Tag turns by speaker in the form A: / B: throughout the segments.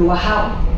A: Nordhavn. M3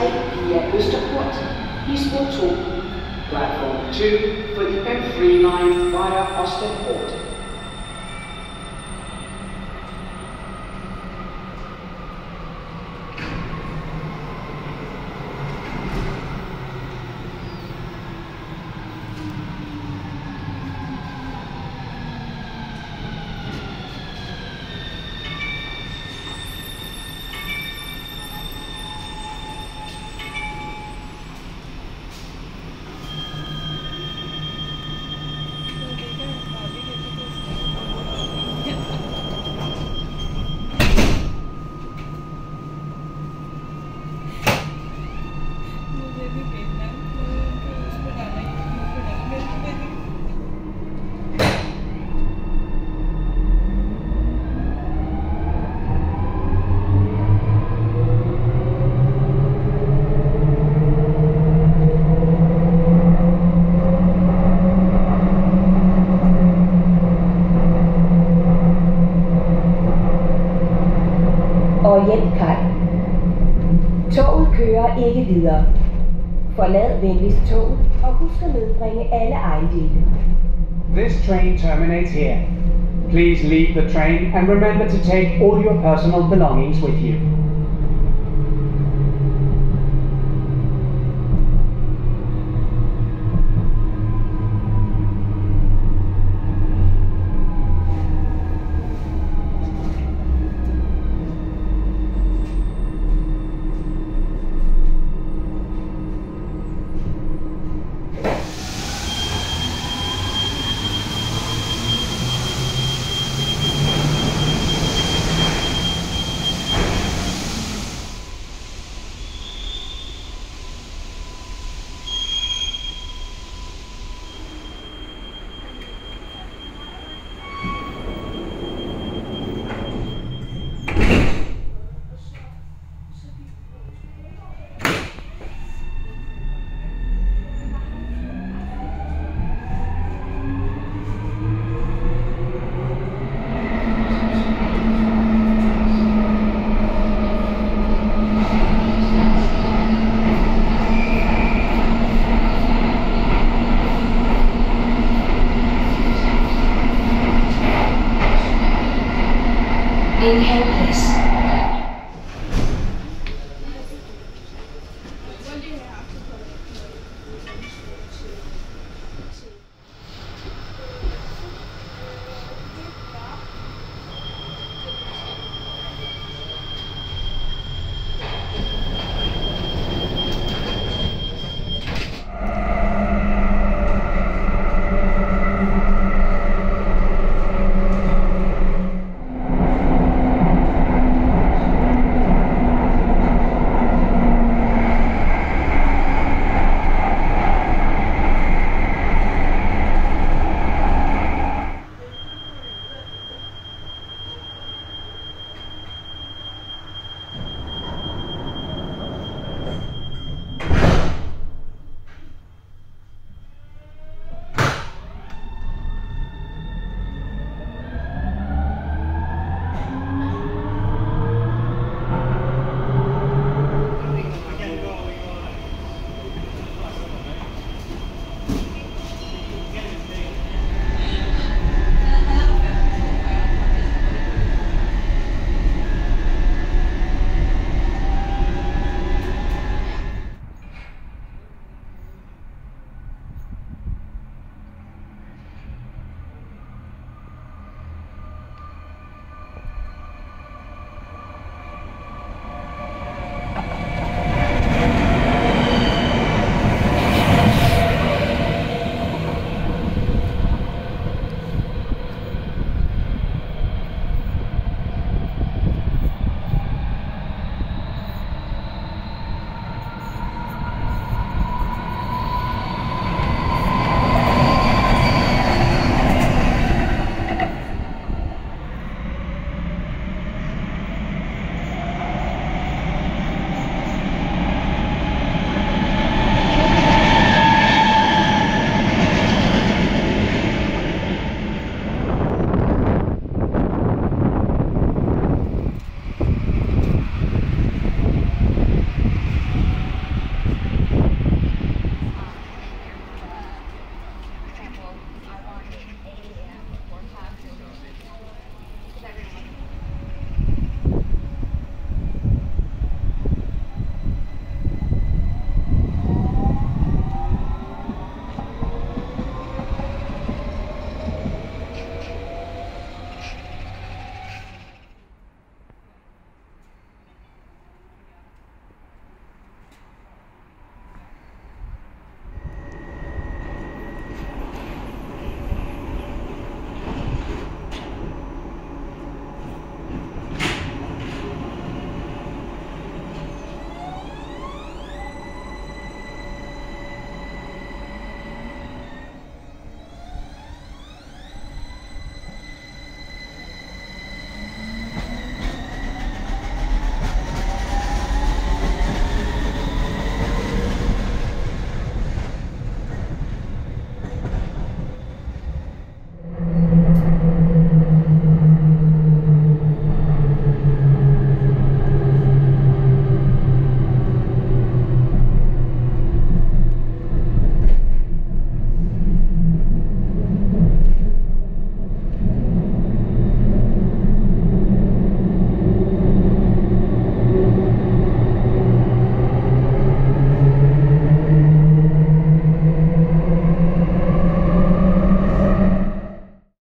B: M3 via
A: Østerport i spor 2.
B: Platform 2 for the M3 line via Osterport.
C: मुझे
A: Ikke videre. Forlad venligst og husk at medbringe alle ejendele.
B: This train terminates here. Please leave the train and remember to take all your personal belongings with you.
A: Helpless.